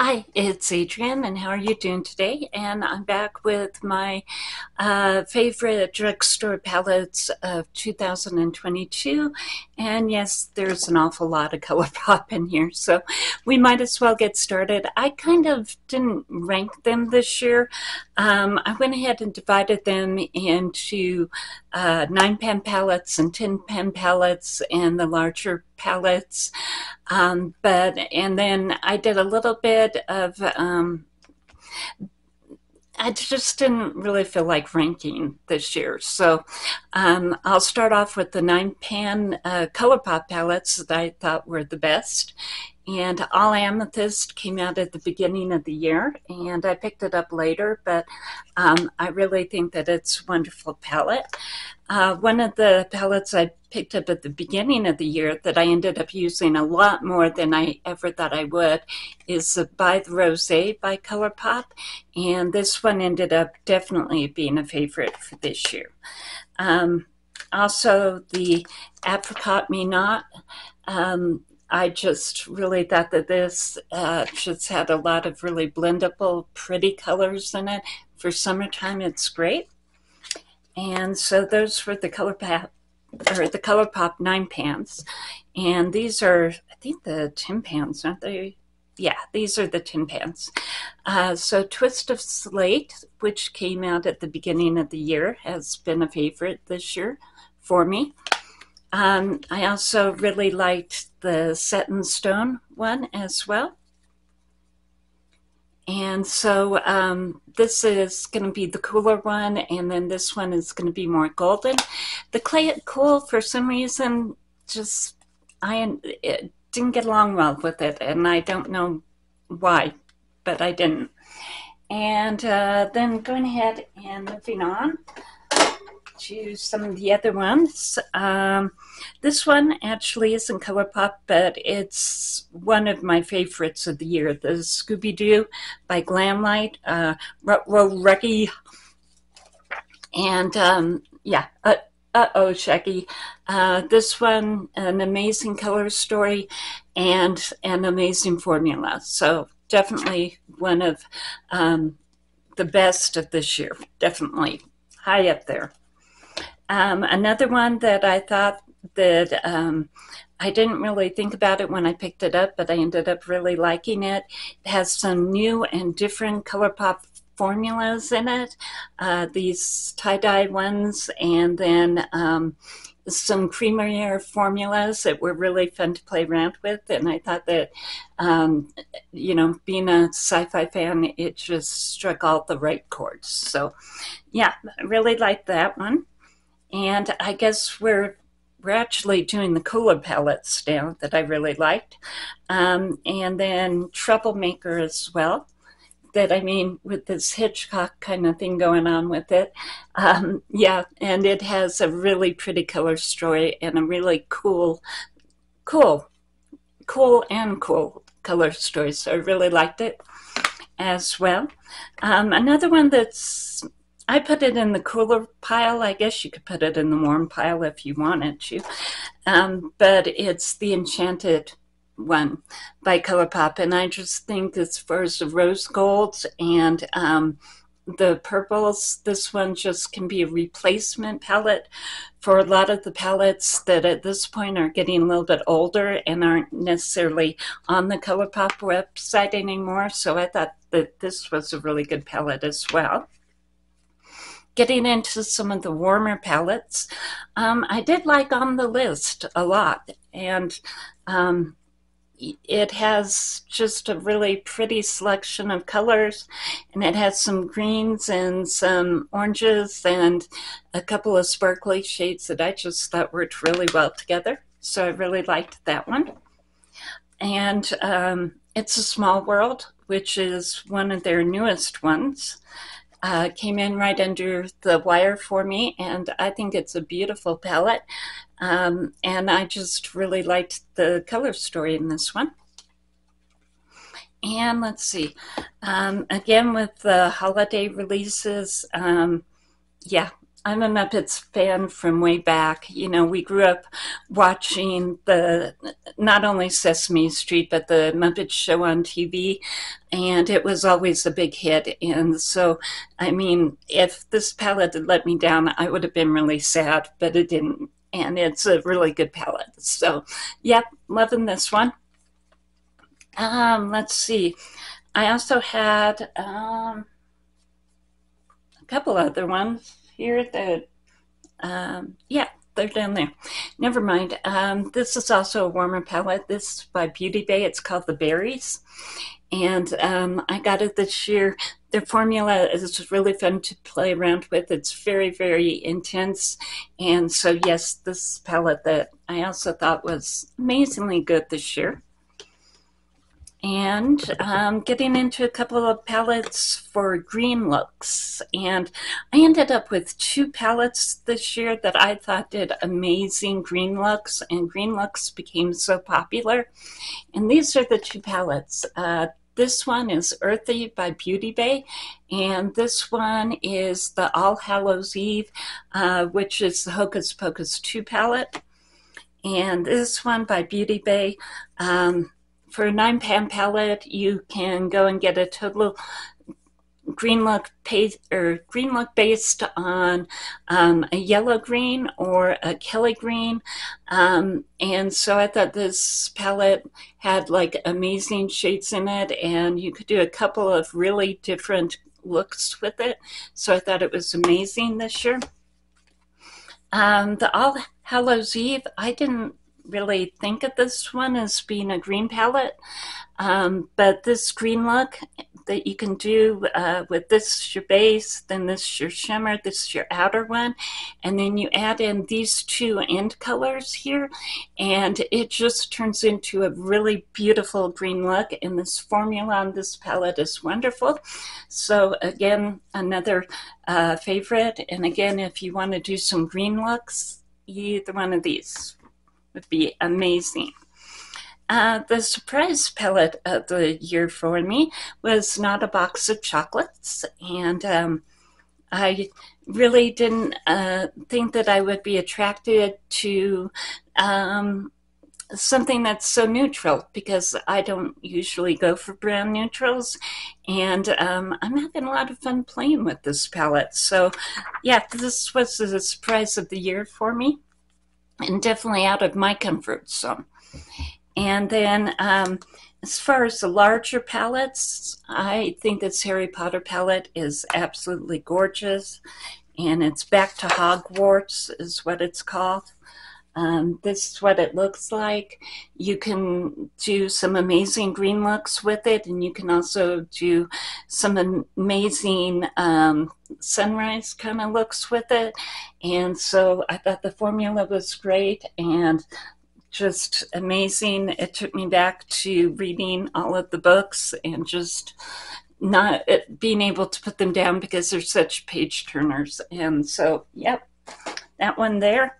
Hi, it's Adrienne, and how are you doing today? And I'm back with my uh, favorite drugstore palettes of 2022. And yes, there's an awful lot of ColourPop in here, so we might as well get started. I kind of didn't rank them this year. Um, I went ahead and divided them into uh, 9 pan palettes and 10 pan palettes and the larger palettes. Um, but, and then I did a little bit of, um, I just didn't really feel like ranking this year. So um, I'll start off with the nine pan uh, ColourPop palettes that I thought were the best. And All Amethyst came out at the beginning of the year, and I picked it up later, but um, I really think that it's a wonderful palette. Uh, one of the palettes I picked up at the beginning of the year that I ended up using a lot more than I ever thought I would is By the Rose by ColourPop. And this one ended up definitely being a favorite for this year. Um, also, the Apricot Me Not. Um, I just really thought that this uh, just had a lot of really blendable, pretty colors in it. For summertime, it's great. And so those were the ColourPop or the ColourPop nine pants, And these are, I think the tin pants, aren't they? Yeah, these are the tin pants. Uh, so Twist of Slate, which came out at the beginning of the year, has been a favorite this year for me. Um, I also really liked the Set in Stone one as well. And so um, this is going to be the cooler one, and then this one is going to be more golden. The clay cool, for some reason, just I didn't get along well with it, and I don't know why, but I didn't. And uh, then going ahead and moving on to some of the other ones. Um, this one actually isn't ColourPop, but it's one of my favorites of the year. The Scooby Doo by Glamlite, uh, Ruggy. And um, yeah, uh, uh-oh, Shaggy. Uh, this one, an amazing color story and an amazing formula. So definitely one of um, the best of this year. Definitely high up there. Um, another one that I thought that um, I didn't really think about it when I picked it up, but I ended up really liking it. It has some new and different ColourPop formulas in it, uh, these tie-dye ones, and then um, some creamier formulas that were really fun to play around with. And I thought that, um, you know, being a sci-fi fan, it just struck all the right chords. So, yeah, I really liked that one. And I guess we're we're actually doing the cooler palettes now that I really liked. Um, and then Troublemaker as well. That I mean, with this Hitchcock kind of thing going on with it. Um, yeah, and it has a really pretty color story and a really cool, cool, cool and cool color story. So I really liked it as well. Um, another one that's I put it in the cooler pile. I guess you could put it in the warm pile if you wanted to. Um, but it's the Enchanted one by ColourPop. And I just think as far as the rose golds and um, the purples, this one just can be a replacement palette for a lot of the palettes that at this point are getting a little bit older and aren't necessarily on the ColourPop website anymore. So I thought that this was a really good palette as well getting into some of the warmer palettes, um, I did like on the list a lot. And um, it has just a really pretty selection of colors and it has some greens and some oranges and a couple of sparkly shades that I just thought worked really well together. So I really liked that one. And um, It's a Small World, which is one of their newest ones uh, came in right under the wire for me, and I think it's a beautiful palette. Um, and I just really liked the color story in this one. And let's see, um, again with the holiday releases, um, yeah, I'm a Muppets fan from way back. You know, we grew up watching the not only Sesame Street but the Muppet Show on TV, and it was always a big hit. And so, I mean, if this palette had let me down, I would have been really sad, but it didn't. And it's a really good palette. So, yep, loving this one. Um, let's see. I also had um, a couple other ones here that, um, yeah, they're down there. Never mind. Um, this is also a warmer palette. This is by Beauty Bay. It's called The Berries. And um, I got it this year. The formula is really fun to play around with. It's very, very intense. And so, yes, this palette that I also thought was amazingly good this year and um, getting into a couple of palettes for green looks. And I ended up with two palettes this year that I thought did amazing green looks, and green looks became so popular. And these are the two palettes. Uh, this one is Earthy by Beauty Bay, and this one is the All Hallows Eve, uh, which is the Hocus Pocus 2 palette. And this one by Beauty Bay, um, for a nine pan palette, you can go and get a total green look paste or green look based on um, a yellow green or a Kelly green. Um, and so I thought this palette had like amazing shades in it, and you could do a couple of really different looks with it. So I thought it was amazing this year. Um, the All Hallows Eve, I didn't really think of this one as being a green palette, um, but this green look that you can do uh, with this your base, then this your shimmer, this is your outer one, and then you add in these two end colors here, and it just turns into a really beautiful green look. And this formula on this palette is wonderful. So again, another uh, favorite. And again, if you want to do some green looks, either one of these would be amazing. Uh, the surprise pellet of the year for me was not a box of chocolates, and um, I really didn't uh, think that I would be attracted to um, something that's so neutral because I don't usually go for brown neutrals, and um, I'm having a lot of fun playing with this palette. So, yeah, this was the surprise of the year for me and definitely out of my comfort zone. And then um, as far as the larger palettes, I think this Harry Potter palette is absolutely gorgeous. And it's Back to Hogwarts is what it's called. Um, this is what it looks like. You can do some amazing green looks with it, and you can also do some amazing um, sunrise kind of looks with it. And so I thought the formula was great and just amazing. It took me back to reading all of the books and just not being able to put them down because they're such page turners. And so, yep, that one there.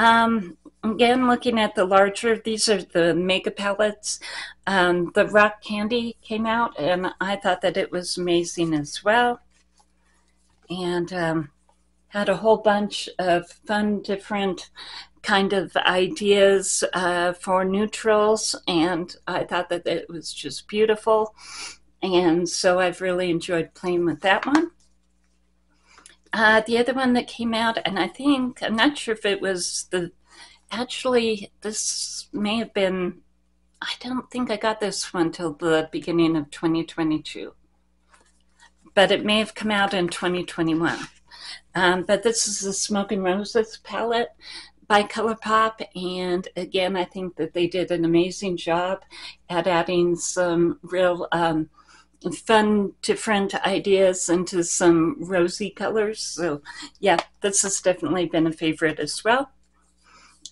Um, again, looking at the larger, these are the mega palettes. Um, the rock candy came out, and I thought that it was amazing as well. And um, had a whole bunch of fun, different kind of ideas uh, for neutrals, and I thought that it was just beautiful. And so I've really enjoyed playing with that one. Uh, the other one that came out, and I think, I'm not sure if it was the, actually, this may have been, I don't think I got this one till the beginning of 2022, but it may have come out in 2021. Um, but this is the Smoke n Roses palette by ColourPop, and again, I think that they did an amazing job at adding some real um, fun, different ideas into some rosy colors. So, yeah, this has definitely been a favorite as well.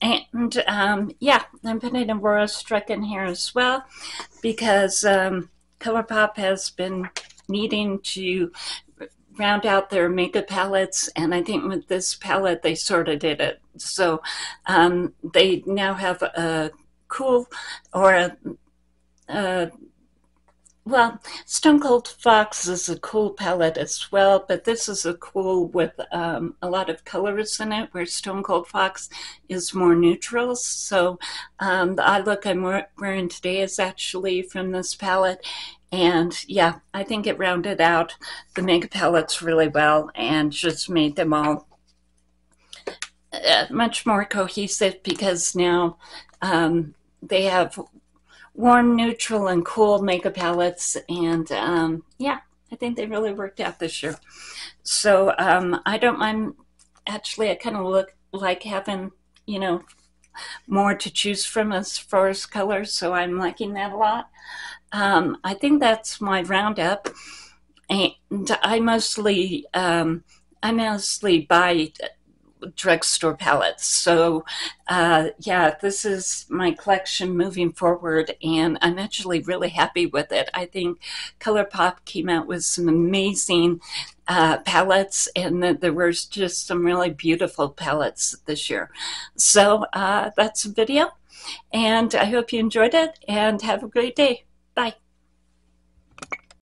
And um, yeah, I'm putting Aurora Struck in here as well because um, ColourPop has been needing to round out their makeup palettes, and I think with this palette they sort of did it. So um, they now have a cool or a, a well, Stone Cold Fox is a cool palette as well, but this is a cool with um, a lot of colors in it, where Stone Cold Fox is more neutrals. So um, the eye look I'm wearing today is actually from this palette. And yeah, I think it rounded out the mega palettes really well and just made them all uh, much more cohesive because now um, they have warm, neutral, and cool makeup palettes. And um, yeah, I think they really worked out this year. So um, I don't mind. Actually, I kind of look like having, you know, more to choose from as far as colors. So I'm liking that a lot. Um, I think that's my roundup. And I mostly, um, I mostly buy drugstore palettes. So, uh, yeah, this is my collection moving forward, and I'm actually really happy with it. I think ColourPop came out with some amazing uh, palettes, and there was just some really beautiful palettes this year. So, uh, that's a video, and I hope you enjoyed it, and have a great day.